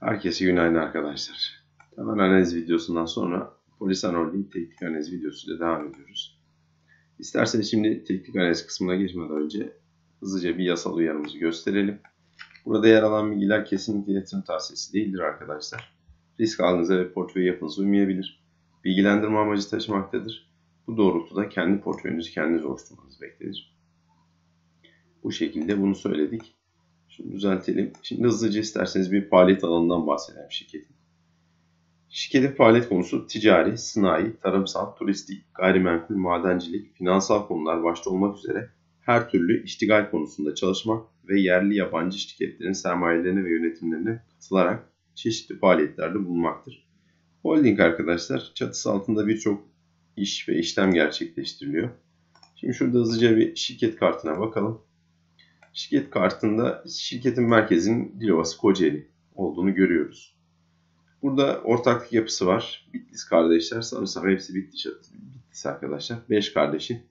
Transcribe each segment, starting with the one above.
Herkese günaydın arkadaşlar. Temel analiz videosundan sonra Polisan Holding teknik analiz videosuyla devam ediyoruz. İsterseniz şimdi teknik analiz kısmına geçmeden önce hızlıca bir yasal uyarımızı gösterelim. Burada yer alan bilgiler kesinlikle yatırım tavsiyesi değildir arkadaşlar. Risk algınıza ve portföy yapınıza uymayabilir. Bilgilendirme amacı taşımaktadır. Bu doğrultuda kendi portföyünüzü kendiniz oluşturmanız beklenir. Bu şekilde bunu söyledik. Şunu düzeltelim. Şimdi hızlıca isterseniz bir faaliyet alanından bahsedelim şirketin. Şirketin faaliyet konusu ticari, sanayi, tarımsal, turistik, gayrimenkul, madencilik, finansal konular başta olmak üzere her türlü iştigal konusunda çalışmak ve yerli yabancı şirketlerin sermayelerine ve yönetimlerine katılarak çeşitli faaliyetlerde bulunmaktır. Holding arkadaşlar çatısı altında birçok iş ve işlem gerçekleştiriliyor. Şimdi şurada hızlıca bir şirket kartına bakalım. Şirket kartında şirketin merkezinin Dilovası Kocaeli olduğunu görüyoruz. Burada ortaklık yapısı var. Bitlis kardeşler sanırsam hepsi Bitlis, Bitlis arkadaşlar. 5 kardeşin.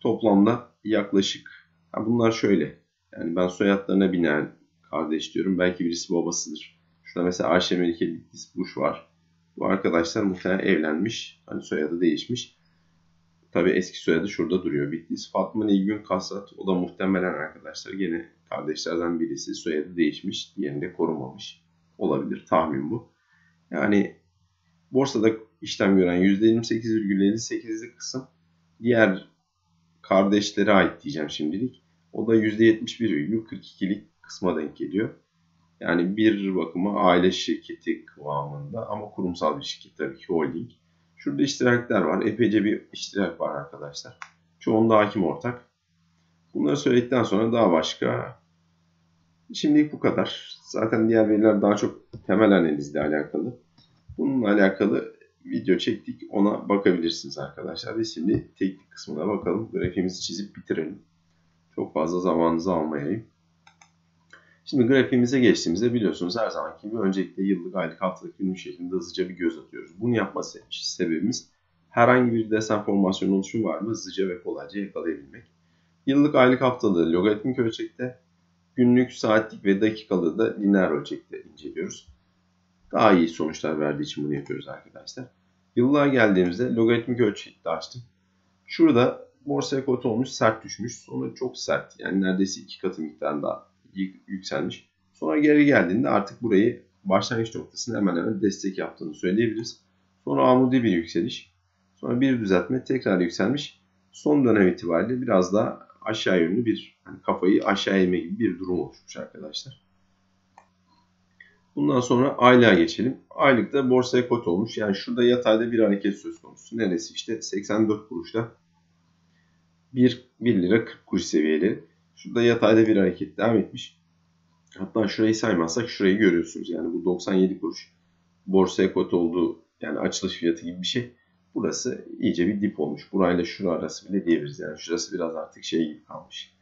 Toplamda yaklaşık bunlar şöyle. Yani ben soyadlarına binen kardeş diyorum. Belki birisi babasıdır. Şurada mesela Ayşe Melike Bitlis Buş var. Bu arkadaşlar muhtemelen evlenmiş. Hani soyadı değişmiş. Tabi eski soyadı şurada duruyor. Bitlis. Fatma Nilgün Kasat. O da muhtemelen arkadaşlar gene kardeşlerden birisi. Soyadı değişmiş. Diğerini de korumamış. Olabilir. Tahmin bu. Yani borsada işlem gören %28,58'lik kısım diğer kardeşlere ait diyeceğim şimdilik. O da %71,42'lik kısma denk geliyor. Yani bir bakıma aile şirketi kıvamında ama kurumsal bir şirket tabii ki holding. Şurada iştirakler var. Epeyce bir iştirak var arkadaşlar. Çoğunda hakim ortak. Bunları söyledikten sonra daha başka. Şimdilik bu kadar. Zaten diğer veriler daha çok temel analizle alakalı. Bununla alakalı video çektik. Ona bakabilirsiniz arkadaşlar. Ve şimdi teknik kısmına bakalım. Grafiğimizi çizip bitirelim. Çok fazla zamanınızı almayayım. Şimdi grafiğimize geçtiğimizde biliyorsunuz her zamanki gibi öncelikle yıllık, aylık, haftalık, günlük şeklinde hızlıca bir göz atıyoruz. Bunu yapması sebebimiz herhangi bir desen formasyon oluşumu var mı hızlıca ve kolayca yakalayabilmek. Yıllık, aylık, haftalığı logaritmik ölçekte, günlük, saatlik ve dakikalığı da lineer ölçekte inceliyoruz. Daha iyi sonuçlar verdiği için bunu yapıyoruz arkadaşlar. Yıllığa geldiğimizde logaritmik ölçekte açtım. Şurada borsaya kota olmuş sert düşmüş. Sonra çok sert yani neredeyse iki katı miktarında yükselmiş. Sonra geri geldiğinde artık burayı başlangıç noktasında hemen hemen destek yaptığını söyleyebiliriz. Sonra amudi bir yükseliş. Sonra bir düzeltme tekrar yükselmiş. Son dönem itibariyle biraz daha aşağı yönlü bir hani kafayı aşağı eğme gibi bir durum oluşmuş arkadaşlar. Bundan sonra aylığa geçelim. Aylıkta borsaya kot olmuş. Yani şurada yatayda bir hareket söz konusu. Neresi işte 84 kuruşta 1, 1 lira 40 kuruş seviyeleri. Şurada yatayda bir hareket devam etmiş. Hatta şurayı saymazsak şurayı görüyorsunuz. Yani bu 97 kuruş borsaya kot olduğu yani açılış fiyatı gibi bir şey. Burası iyice bir dip olmuş. Burayla şura arası bile diyebiliriz. Yani şurası biraz artık şey gibi kalmış.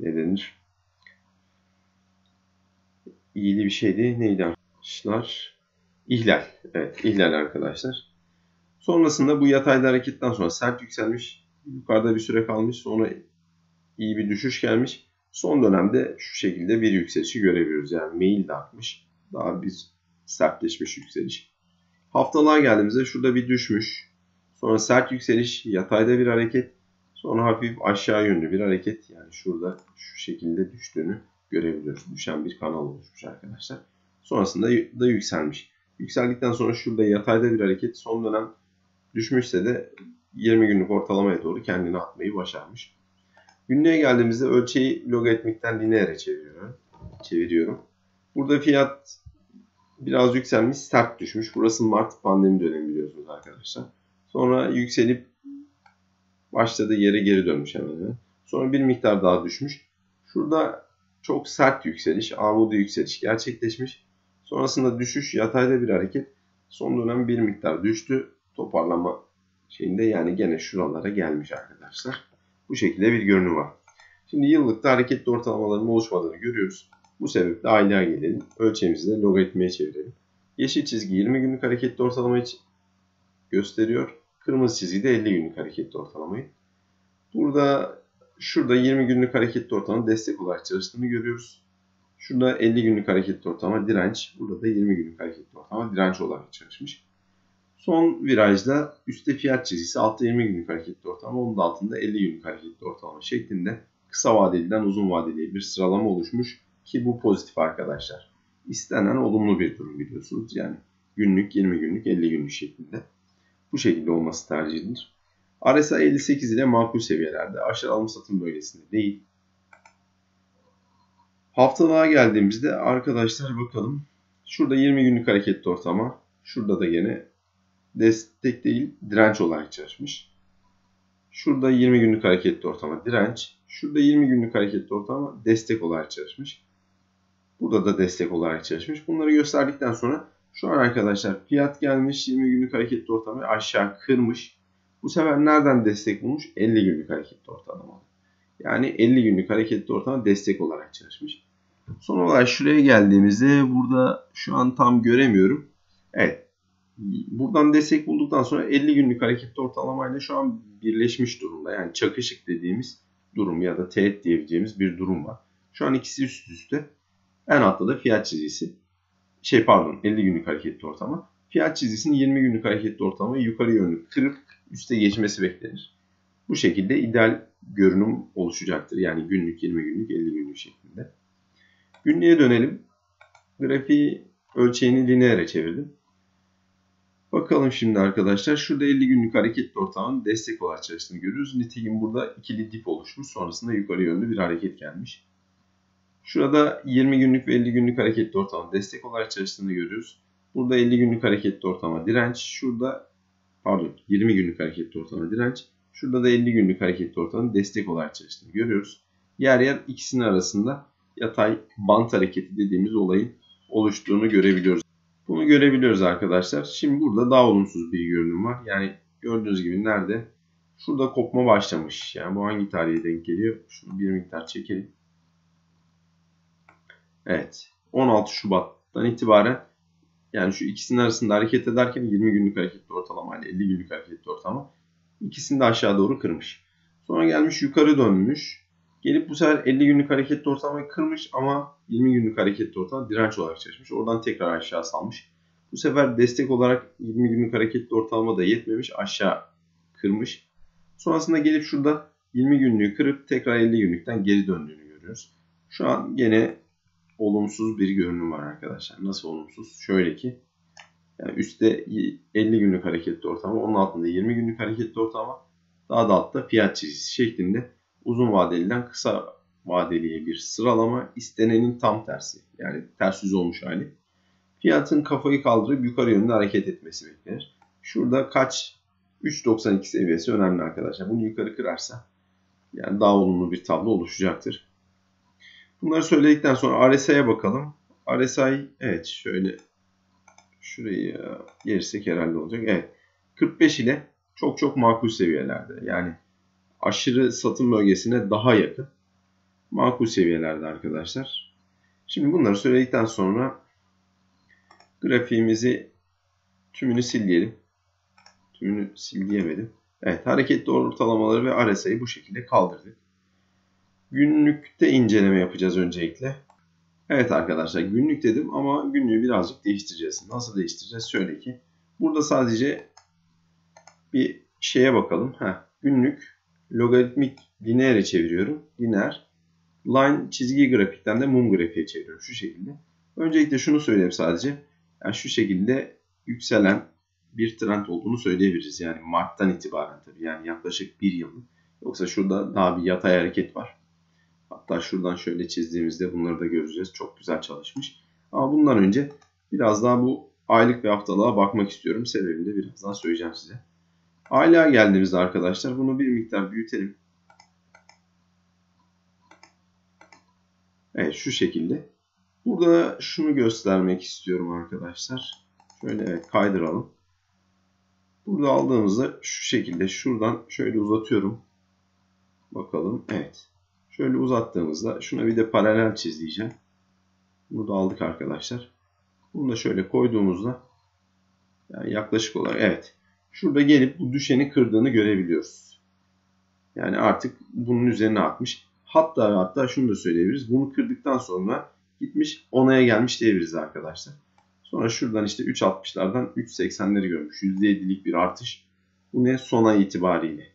Ne denir? İyili bir şeydi. Neydi arkadaşlar? İhlal. Evet ihlal arkadaşlar. Sonrasında bu yatayda hareketten sonra sert yükselmiş. Yukarıda bir süre kalmış. Sonra iyi bir düşüş gelmiş. Son dönemde şu şekilde bir yükselişi görebiliyoruz. Yani mail de artmış. Daha bir sertleşmiş yükseliş. Haftalığa geldiğimizde şurada bir düşmüş. Sonra sert yükseliş, yatayda bir hareket. Sonra hafif aşağı yönlü bir hareket. Yani şurada şu şekilde düştüğünü görebiliyoruz. Düşen bir kanal oluşmuş arkadaşlar. Sonrasında da yükselmiş. Yükseldikten sonra şurada yatayda bir hareket. Son dönem düşmüşse de 20 günlük ortalamaya doğru kendini atmayı başarmış. Günlüğe geldiğimizde ölçeği logaritmikten lineere çeviriyorum. çeviriyorum. Burada fiyat biraz yükselmiş, sert düşmüş. Burası Mart pandemi dönemi biliyorsunuz arkadaşlar. Sonra yükselip başladığı yere geri dönmüş hemen. Sonra bir miktar daha düşmüş. Şurada çok sert yükseliş, amudi yükseliş gerçekleşmiş. Sonrasında düşüş, yatayda bir hareket. Son dönem bir miktar düştü. Toparlama şeyinde yani gene şuralara gelmiş arkadaşlar. Bu şekilde bir görünüm var. Şimdi yıllıkta hareketli ortalamaların oluşmadığını görüyoruz. Bu sebeple aylığa gelelim. Ölçeğimizi de logaritmaya çevirelim. Yeşil çizgi 20 günlük hareketli ortalamayı gösteriyor. Kırmızı çizgi de 50 günlük hareketli ortalamayı. Burada şurada 20 günlük hareketli ortalama destek olarak çalıştığını görüyoruz. Şurada 50 günlük hareketli ortalama direnç. Burada da 20 günlük hareketli ortalama direnç olarak çalışmış. Son virajda üstte fiyat çizgisi, altta 20 günlük hareketli ortalama, onun da altında 50 günlük hareketli ortalama şeklinde kısa vadeliden uzun vadeliye bir sıralama oluşmuş ki bu pozitif arkadaşlar. İstenen olumlu bir durum biliyorsunuz. Yani günlük, 20 günlük, 50 günlük şeklinde. Bu şekilde olması tercih edilir. RSI 58 ile makul seviyelerde. Aşağı alım satım bölgesinde değil. Haftalığa geldiğimizde arkadaşlar bakalım. Şurada 20 günlük hareketli ortama. Şurada da yine destek değil direnç olarak çalışmış. Şurada 20 günlük hareketli ortama direnç. Şurada 20 günlük hareketli ortama destek olarak çalışmış. Burada da destek olarak çalışmış. Bunları gösterdikten sonra şu an arkadaşlar fiyat gelmiş 20 günlük hareketli ortalamayı aşağı kırmış. Bu sefer nereden destek bulmuş? 50 günlük hareketli ortalama. Yani 50 günlük hareketli ortalama destek olarak çalışmış. Son olarak şuraya geldiğimizde burada şu an tam göremiyorum. Evet. Buradan destek bulduktan sonra 50 günlük hareketli ortalamayla şu an birleşmiş durumda. Yani çakışık dediğimiz durum ya da teğet diyebileceğimiz bir durum var. Şu an ikisi üst üste. En altta da fiyat çizgisi. Şey pardon 50 günlük hareketli ortalama. Fiyat çizgisinin 20 günlük hareketli ortalamayı yukarı yönlü kırıp üste geçmesi beklenir. Bu şekilde ideal görünüm oluşacaktır. Yani günlük, 20 günlük, 50 günlük şeklinde. Günlüğe dönelim. Grafiği ölçeğini lineere çevirdim. Bakalım şimdi arkadaşlar. Şurada 50 günlük hareketli ortalamanın destek olarak çalıştığını görüyoruz. Nitekim burada ikili dip oluşmuş. Sonrasında yukarı yönlü bir hareket gelmiş. Şurada 20 günlük ve 50 günlük hareketli ortalama destek olarak çalıştığını görüyoruz. Burada 50 günlük hareketli ortalama direnç. Şurada pardon 20 günlük hareketli ortalama direnç. Şurada da 50 günlük hareketli ortalama destek olarak çalıştığını görüyoruz. Yer yer ikisinin arasında yatay bant hareketi dediğimiz olayın oluştuğunu görebiliyoruz. Bunu görebiliyoruz arkadaşlar. Şimdi burada daha olumsuz bir görünüm var. Yani gördüğünüz gibi nerede? Şurada kopma başlamış. Yani bu hangi tarihe denk geliyor? Şunu bir miktar çekelim. Evet. 16 Şubat'tan itibaren yani şu ikisinin arasında hareket ederken 20 günlük hareketli ortalama ile 50 günlük hareketli ortalama ikisini de aşağı doğru kırmış. Sonra gelmiş yukarı dönmüş. Gelip bu sefer 50 günlük hareketli ortalamayı kırmış ama 20 günlük hareketli ortalama direnç olarak çalışmış. Oradan tekrar aşağı salmış. Bu sefer destek olarak 20 günlük hareketli ortalama da yetmemiş. Aşağı kırmış. Sonrasında gelip şurada 20 günlüğü kırıp tekrar 50 günlükten geri döndüğünü görüyoruz. Şu an gene olumsuz bir görünüm var arkadaşlar. Nasıl olumsuz? Şöyle ki yani üstte 50 günlük hareketli ortalama, onun altında 20 günlük hareketli ortalama, daha da altta fiyat çizgisi şeklinde uzun vadeliden kısa vadeliye bir sıralama istenenin tam tersi. Yani ters yüz olmuş hali. Fiyatın kafayı kaldırıp yukarı yönde hareket etmesi beklenir. Şurada kaç 3.92 seviyesi önemli arkadaşlar. Bunu yukarı kırarsa yani daha olumlu bir tablo oluşacaktır. Bunları söyledikten sonra RSI'ye bakalım. RSI evet şöyle şurayı gelirsek herhalde olacak. Evet 45 ile çok çok makul seviyelerde. Yani aşırı satım bölgesine daha yakın makul seviyelerde arkadaşlar. Şimdi bunları söyledikten sonra grafiğimizi tümünü sildiyelim. Tümünü sildiyemedim. Evet hareketli ortalamaları ve RSI'yi bu şekilde kaldırdık. Günlükte inceleme yapacağız öncelikle. Evet arkadaşlar günlük dedim ama günlüğü birazcık değiştireceğiz. Nasıl değiştireceğiz? Şöyle ki burada sadece bir şeye bakalım. Heh, günlük logaritmik lineere çeviriyorum. Lineer. Line çizgi grafikten de mum grafiğe çeviriyorum şu şekilde. Öncelikle şunu söyleyeyim sadece. Yani şu şekilde yükselen bir trend olduğunu söyleyebiliriz. Yani Mart'tan itibaren tabii. Yani yaklaşık bir yıl. Yoksa şurada daha bir yatay hareket var. Hatta şuradan şöyle çizdiğimizde bunları da göreceğiz. Çok güzel çalışmış. Ama bundan önce biraz daha bu aylık ve haftalığa bakmak istiyorum. Sebebini de birazdan söyleyeceğim size. Aylığa geldiğimizde arkadaşlar bunu bir miktar büyütelim. Evet şu şekilde. Burada şunu göstermek istiyorum arkadaşlar. Şöyle evet kaydıralım. Burada aldığımızda şu şekilde şuradan şöyle uzatıyorum. Bakalım. Evet. Şöyle uzattığımızda şuna bir de paralel çizeceğim. Bunu da aldık arkadaşlar. Bunu da şöyle koyduğumuzda yani yaklaşık olarak evet. Şurada gelip bu düşeni kırdığını görebiliyoruz. Yani artık bunun üzerine atmış. Hatta hatta şunu da söyleyebiliriz. Bunu kırdıktan sonra gitmiş 10'a gelmiş diyebiliriz arkadaşlar. Sonra şuradan işte 3.60'lardan 3.80'leri görmüş. %7'lik bir artış. Bu ne? Son ay itibariyle.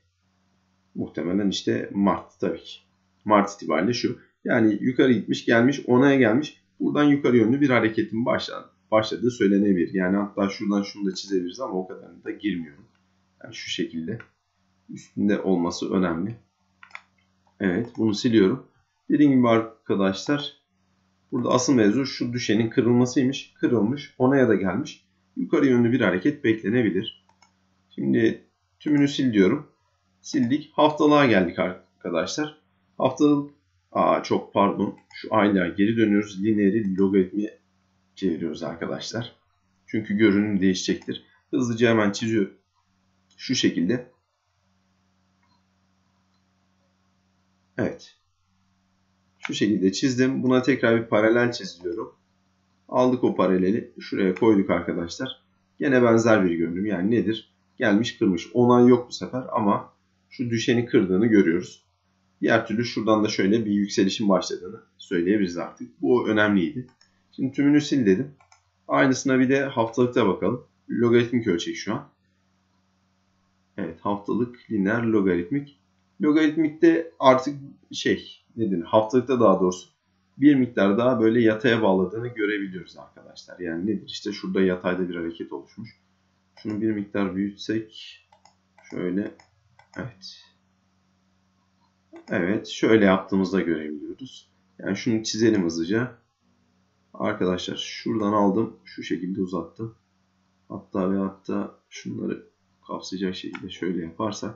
Muhtemelen işte Mart tabii ki. Mart itibariyle şu. Yani yukarı gitmiş gelmiş 10'a gelmiş. Buradan yukarı yönlü bir hareketin başladı, başladığı söylenebilir. Yani hatta şuradan şunu da çizebiliriz ama o kadarını da girmiyorum. Yani şu şekilde üstünde olması önemli. Evet bunu siliyorum. Dediğim gibi arkadaşlar burada asıl mevzu şu düşenin kırılmasıymış. Kırılmış. Onaya da gelmiş. Yukarı yönlü bir hareket beklenebilir. Şimdi tümünü sil diyorum. Sildik. Haftalığa geldik arkadaşlar. Haftalık Aa çok pardon. Şu aylığa geri dönüyoruz. Lineeri logaritmiye çeviriyoruz arkadaşlar. Çünkü görünüm değişecektir. Hızlıca hemen çiziyor. Şu şekilde. Evet. Şu şekilde çizdim. Buna tekrar bir paralel çiziyorum. Aldık o paraleli. Şuraya koyduk arkadaşlar. Gene benzer bir görünüm. Yani nedir? Gelmiş kırmış. Onay yok bu sefer ama şu düşeni kırdığını görüyoruz. Diğer türlü şuradan da şöyle bir yükselişin başladığını söyleyebiliriz artık. Bu önemliydi. Şimdi tümünü sil dedim. Aynısına bir de haftalıkta bakalım. Logaritmik ölçek şu an. Evet haftalık lineer logaritmik. Logaritmikte artık şey nedir haftalıkta daha doğrusu bir miktar daha böyle yataya bağladığını görebiliyoruz arkadaşlar. Yani nedir işte şurada yatayda bir hareket oluşmuş. Şunu bir miktar büyütsek şöyle evet Evet şöyle yaptığımızda görebiliyoruz. Yani şunu çizelim hızlıca. Arkadaşlar şuradan aldım. Şu şekilde uzattım. Hatta ve hatta şunları kapsayacak şekilde şöyle yaparsak.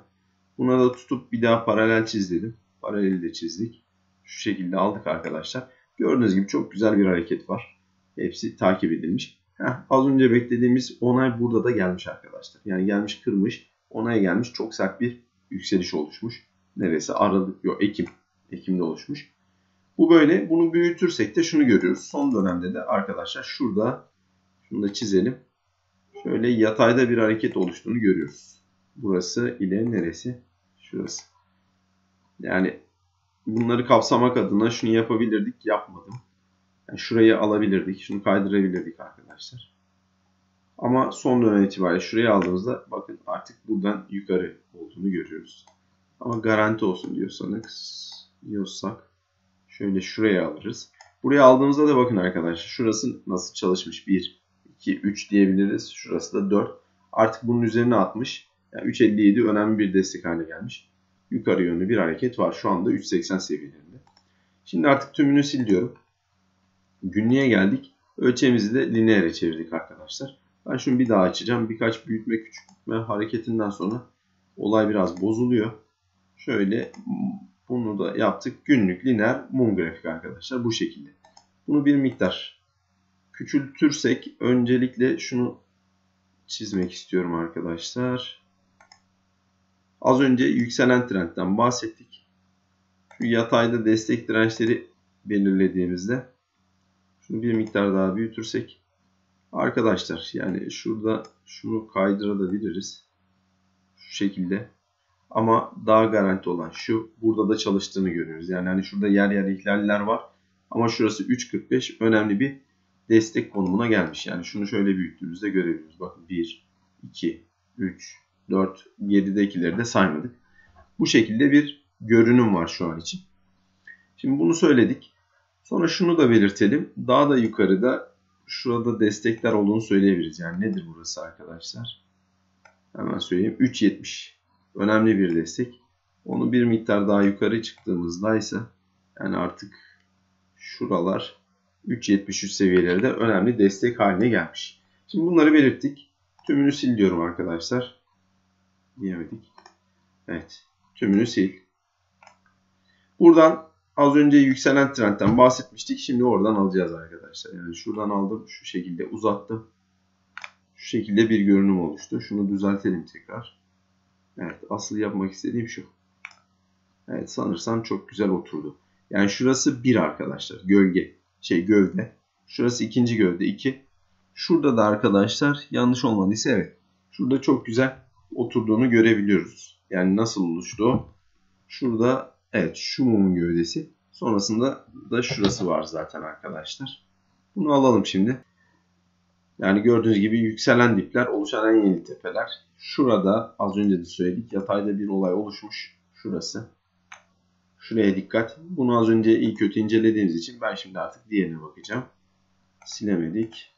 Buna da tutup bir daha paralel çiz dedim. Paraleli de çizdik. Şu şekilde aldık arkadaşlar. Gördüğünüz gibi çok güzel bir hareket var. Hepsi takip edilmiş. Heh, az önce beklediğimiz onay burada da gelmiş arkadaşlar. Yani gelmiş kırmış. Onay gelmiş. Çok sert bir yükseliş oluşmuş. Neresi? Aralık, yok Ekim. Ekim'de oluşmuş. Bu böyle. Bunu büyütürsek de şunu görüyoruz. Son dönemde de arkadaşlar şurada şunu da çizelim. Şöyle yatayda bir hareket oluştuğunu görüyoruz. Burası ile neresi? Şurası. Yani bunları kapsamak adına şunu yapabilirdik. Yapmadım. Yani şurayı alabilirdik. Şunu kaydırabilirdik arkadaşlar. Ama son dönem itibariyle şuraya aldığımızda bakın artık buradan yukarı olduğunu görüyoruz. Ama garanti olsun diyorsanız diyorsak şöyle şuraya alırız. Buraya aldığımızda da bakın arkadaşlar şurası nasıl çalışmış. 1, 2, 3 diyebiliriz. Şurası da 4. Artık bunun üzerine atmış. Yani 3.57 önemli bir destek haline gelmiş. Yukarı yönlü bir hareket var. Şu anda 3.80 seviyelerinde. Şimdi artık tümünü sil diyorum. Günlüğe geldik. Ölçeğimizi de lineere çevirdik arkadaşlar. Ben şunu bir daha açacağım. Birkaç büyütme küçültme hareketinden sonra olay biraz bozuluyor. Şöyle bunu da yaptık. Günlük lineer mum grafik arkadaşlar bu şekilde. Bunu bir miktar küçültürsek öncelikle şunu çizmek istiyorum arkadaşlar. Az önce yükselen trendten bahsettik. Şu yatayda destek dirençleri belirlediğimizde şunu bir miktar daha büyütürsek arkadaşlar yani şurada şunu kaydırabiliriz. Şu şekilde ama daha garanti olan şu burada da çalıştığını görüyoruz. Yani hani şurada yer yer ihlaller var. Ama şurası 3.45 önemli bir destek konumuna gelmiş. Yani şunu şöyle büyüttüğümüzde görebiliyoruz. Bakın 1, 2, 3, 4, 7'dekileri de saymadık. Bu şekilde bir görünüm var şu an için. Şimdi bunu söyledik. Sonra şunu da belirtelim. Daha da yukarıda şurada destekler olduğunu söyleyebiliriz. Yani nedir burası arkadaşlar? Hemen söyleyeyim. 3.70 önemli bir destek. Onu bir miktar daha yukarı çıktığımızda ise yani artık şuralar 3.73 seviyeleri de önemli destek haline gelmiş. Şimdi bunları belirttik. Tümünü sil diyorum arkadaşlar. Diyemedik. Evet. Tümünü sil. Buradan az önce yükselen trendten bahsetmiştik. Şimdi oradan alacağız arkadaşlar. Yani şuradan aldım. Şu şekilde uzattım. Şu şekilde bir görünüm oluştu. Şunu düzeltelim tekrar. Evet asıl yapmak istediğim şu. Evet sanırsam çok güzel oturdu. Yani şurası bir arkadaşlar. Gölge. Şey gövde. Şurası ikinci gövde 2. Şurada da arkadaşlar yanlış olmadıysa evet. Şurada çok güzel oturduğunu görebiliyoruz. Yani nasıl oluştu? Şurada evet şu mumun gövdesi. Sonrasında da şurası var zaten arkadaşlar. Bunu alalım şimdi. Yani gördüğünüz gibi yükselen dipler oluşan en yeni tepeler. Şurada az önce de söyledik yatayda bir olay oluşmuş. Şurası. Şuraya dikkat. Bunu az önce iyi kötü incelediğimiz için ben şimdi artık diğerine bakacağım. Silemedik.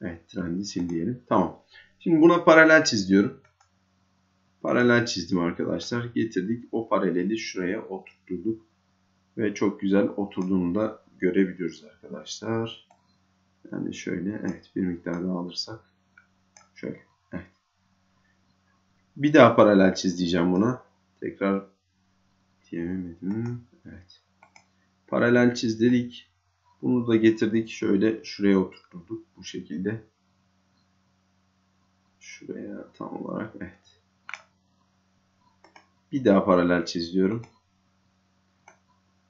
Evet trendi sil diyelim. Tamam. Şimdi buna paralel çiz diyorum. Paralel çizdim arkadaşlar. Getirdik. O paraleli şuraya oturtturduk. Ve çok güzel oturduğunu da görebiliyoruz arkadaşlar. Yani şöyle evet bir miktar daha alırsak. Şöyle. Evet. Bir daha paralel çiz diyeceğim buna. Tekrar diyemedim. Evet. Paralel çiz dedik. Bunu da getirdik. Şöyle şuraya oturtturduk. Bu şekilde. Şuraya tam olarak evet. Bir daha paralel çiziyorum.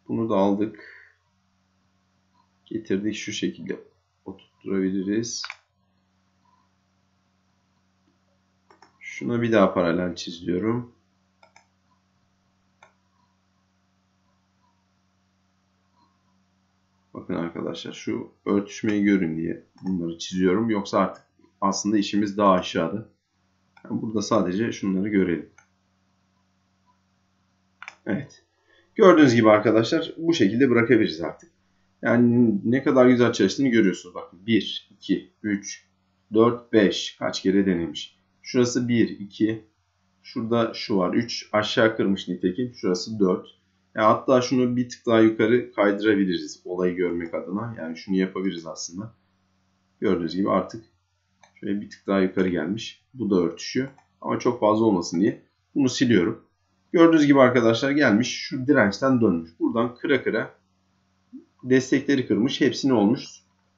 Bunu da aldık. Getirdik şu şekilde oturtturabiliriz. Şuna bir daha paralel çiziyorum. Bakın arkadaşlar şu örtüşmeyi görün diye bunları çiziyorum. Yoksa artık aslında işimiz daha aşağıda. Yani burada sadece şunları görelim. Evet. Gördüğünüz gibi arkadaşlar bu şekilde bırakabiliriz artık. Yani ne kadar güzel çalıştığını görüyorsunuz. Bakın 1, 2, 3, 4, 5 kaç kere denemiş. Şurası 1, 2, şurada şu var 3 aşağı kırmış nitekim. Şurası 4. Yani hatta şunu bir tık daha yukarı kaydırabiliriz olayı görmek adına. Yani şunu yapabiliriz aslında. Gördüğünüz gibi artık şöyle bir tık daha yukarı gelmiş. Bu da örtüşüyor. Ama çok fazla olmasın diye bunu siliyorum. Gördüğünüz gibi arkadaşlar gelmiş şu dirençten dönmüş. Buradan kıra kıra destekleri kırmış. Hepsi ne olmuş?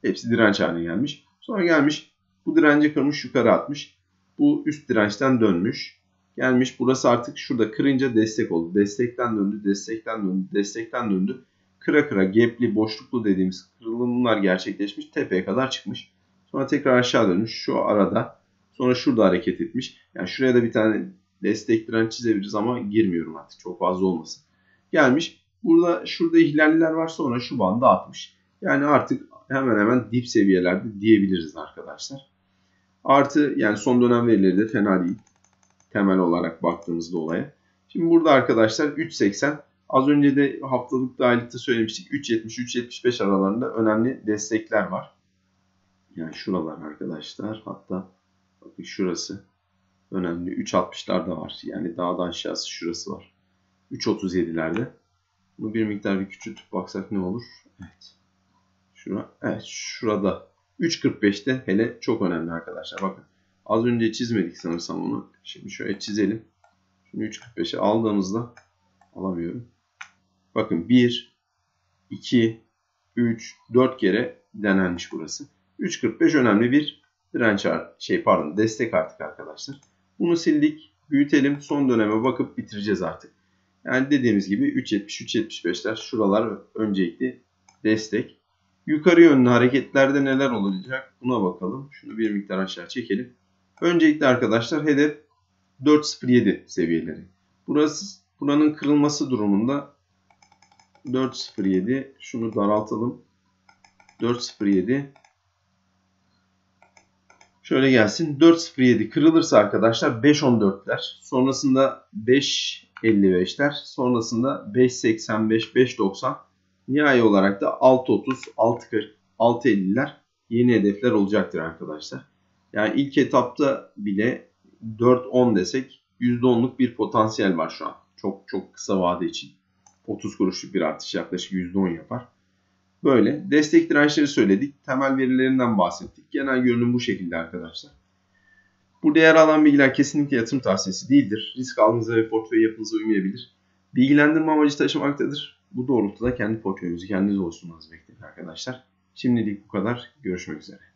Hepsi direnç haline gelmiş. Sonra gelmiş bu direnci kırmış yukarı atmış. Bu üst dirençten dönmüş. Gelmiş burası artık şurada kırınca destek oldu. Destekten döndü, destekten döndü, destekten döndü. Kıra kıra gapli, boşluklu dediğimiz kırılımlar gerçekleşmiş. Tepeye kadar çıkmış. Sonra tekrar aşağı dönmüş. Şu arada. Sonra şurada hareket etmiş. Yani şuraya da bir tane destek direnç çizebiliriz ama girmiyorum artık. Çok fazla olmasın. Gelmiş. Burada şurada ihlaller var. Sonra şu bandı atmış. Yani artık hemen hemen dip seviyelerde diyebiliriz arkadaşlar. Artı yani son dönem verileri de fena değil. Temel olarak baktığımızda olaya. Şimdi burada arkadaşlar 3.80 az önce de haftalık dahillikte söylemiştik. 3.70-3.75 aralarında önemli destekler var. Yani şuralar arkadaşlar. Hatta bakın şurası önemli. 3.60'lar da var. Yani daha da aşağısı şurası var. 3.37'lerde. Bunu bir miktar bir küçültüp baksak ne olur? Evet. Şura, evet şurada 3.45'te hele çok önemli arkadaşlar. Bakın az önce çizmedik sanırsam onu. Şimdi şöyle çizelim. Şimdi 3.45'e aldığımızda alamıyorum. Bakın 1, 2, 3, 4 kere denenmiş burası. 3.45 önemli bir direnç şey pardon destek artık arkadaşlar. Bunu sildik. Büyütelim. Son döneme bakıp bitireceğiz artık. Yani dediğimiz gibi 3.70-3.75'ler şuralar öncelikli destek. Yukarı yönlü hareketlerde neler olacak buna bakalım. Şunu bir miktar aşağı çekelim. Öncelikle arkadaşlar hedef 4.07 seviyeleri. Burası buranın kırılması durumunda 4.07 şunu daraltalım. 4.07 Şöyle gelsin. 4.07 kırılırsa arkadaşlar 5.14'ler. Sonrasında 5.55'ler. Sonrasında 5.85, 5.90. Nihai olarak da 6.30, 6.40, 6.50'ler yeni hedefler olacaktır arkadaşlar. Yani ilk etapta bile 4.10 desek %10'luk bir potansiyel var şu an. Çok çok kısa vade için. 30 kuruşluk bir artış yaklaşık %10 yapar. Böyle. Destek dirençleri söyledik. Temel verilerinden bahsettik. Genel görünüm bu şekilde arkadaşlar. Burada yer alan bilgiler kesinlikle yatırım tavsiyesi değildir. Risk almanıza ve portföy yapınıza uymayabilir. Bilgilendirme amacı taşımaktadır. Bu doğrultuda kendi portföyünüzü kendiniz oluşturmanız beklenir arkadaşlar. Şimdilik bu kadar. Görüşmek üzere.